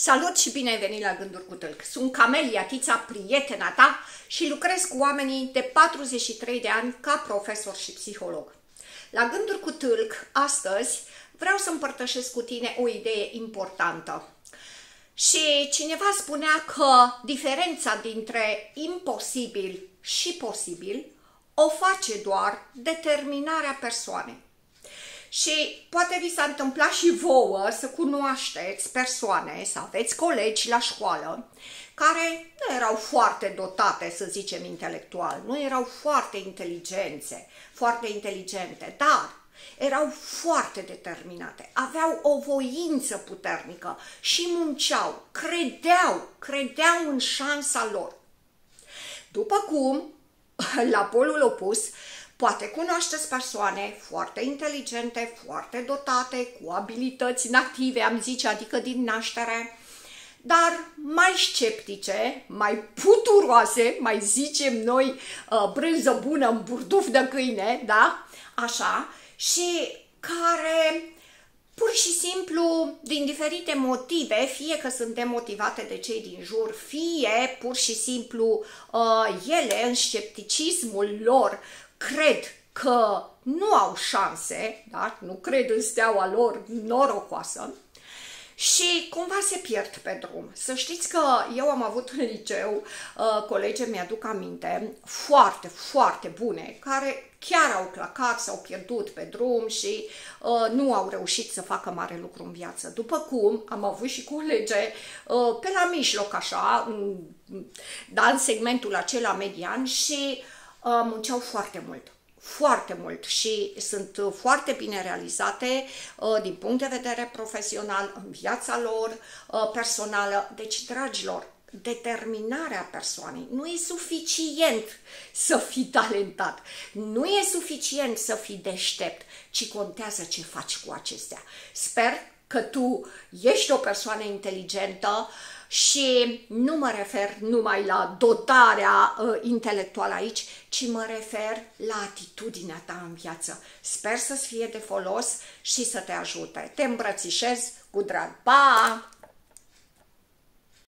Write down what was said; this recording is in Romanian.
Salut și bine ai venit la Gânduri cu Tâlc. Sunt Camelia Tița, prietena ta și lucrez cu oamenii de 43 de ani ca profesor și psiholog. La Gânduri cu Tâlc, astăzi, vreau să împărtășesc cu tine o idee importantă. Și cineva spunea că diferența dintre imposibil și posibil o face doar determinarea persoanei. Și poate vi s-a întâmplat și vouă să cunoașteți persoane, să aveți colegi la școală care nu erau foarte dotate, să zicem, intelectual, nu erau foarte inteligențe, foarte inteligente, dar erau foarte determinate, aveau o voință puternică și munceau, credeau, credeau în șansa lor. După cum, la polul opus, Poate cunoașteți persoane foarte inteligente, foarte dotate, cu abilități native, am zice, adică din naștere, dar mai sceptice, mai puturoase, mai zicem noi, uh, brânză bună în burduf de câine, da? Așa, și care pur și simplu, din diferite motive, fie că sunt demotivate de cei din jur, fie pur și simplu uh, ele, în scepticismul lor, cred că nu au șanse, da? nu cred în steaua lor norocoasă și cumva se pierd pe drum. Să știți că eu am avut în liceu uh, colegi, mi-aduc aminte, foarte, foarte bune, care chiar au clacat, s-au pierdut pe drum și uh, nu au reușit să facă mare lucru în viață. După cum am avut și colege uh, pe la mijloc așa, da, în segmentul acela median și uh, munceau foarte mult foarte mult și sunt uh, foarte bine realizate uh, din punct de vedere profesional, în viața lor uh, personală. Deci, dragilor, determinarea persoanei. Nu e suficient să fii talentat, nu e suficient să fii deștept, ci contează ce faci cu acestea. Sper că tu ești o persoană inteligentă, uh, și nu mă refer numai la dotarea uh, intelectuală aici, ci mă refer la atitudinea ta în viață. Sper să-ți fie de folos și să te ajute. Te îmbrățișez cu drag. Pa!